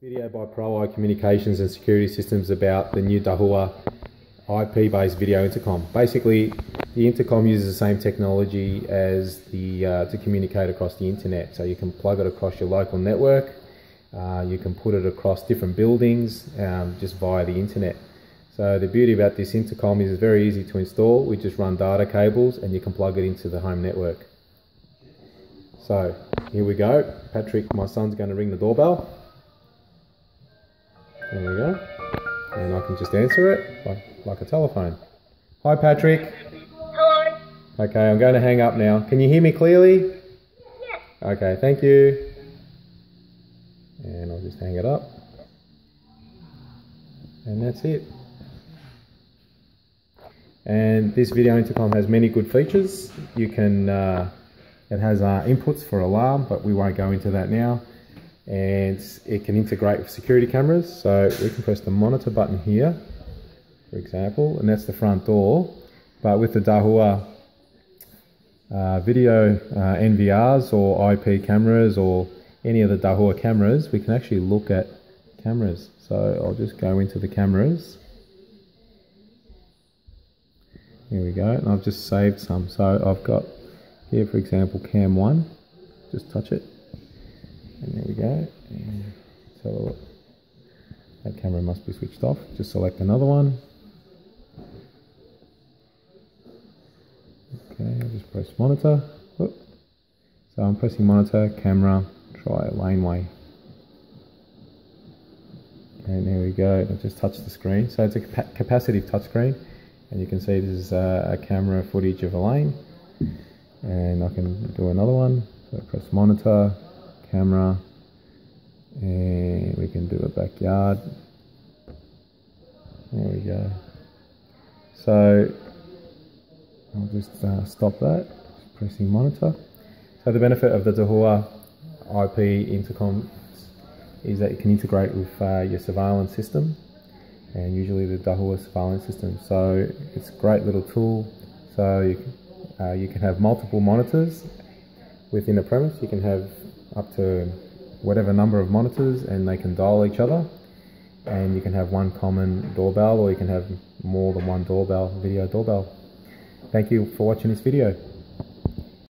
Video by ProEye Communications and Security Systems about the new Dahua IP-based video intercom. Basically, the intercom uses the same technology as the uh, to communicate across the internet. So you can plug it across your local network. Uh, you can put it across different buildings um, just via the internet. So the beauty about this intercom is it's very easy to install. We just run data cables and you can plug it into the home network. So here we go. Patrick, my son's going to ring the doorbell. There we go. And I can just answer it like, like a telephone. Hi, Patrick. Hello. Okay, I'm going to hang up now. Can you hear me clearly? Yes. Okay, thank you. And I'll just hang it up. And that's it. And this video intercom has many good features. You can, uh, it has uh, inputs for alarm, but we won't go into that now and it can integrate with security cameras. So we can press the monitor button here, for example, and that's the front door. But with the Dahua uh, video uh, NVRs or IP cameras or any of the Dahua cameras, we can actually look at cameras. So I'll just go into the cameras. Here we go, and I've just saved some. So I've got here, for example, cam one. Just touch it. And there we go. And so that camera must be switched off. Just select another one. Okay, I'll just press monitor. So I'm pressing monitor, camera, try laneway. And there we go. I just touch the screen. So it's a capacitive touchscreen, and you can see this is a camera footage of a lane. And I can do another one. So I press monitor, camera. And we can do a backyard. There we go. So I'll just uh, stop that. Pressing monitor. So the benefit of the Dahua IP intercom is that it can integrate with uh, your surveillance system and usually the Dahua surveillance system. So it's a great little tool. So you uh, you can have multiple monitors within a premise. You can have up to whatever number of monitors and they can dial each other and you can have one common doorbell or you can have more than one doorbell, video doorbell. Thank you for watching this video.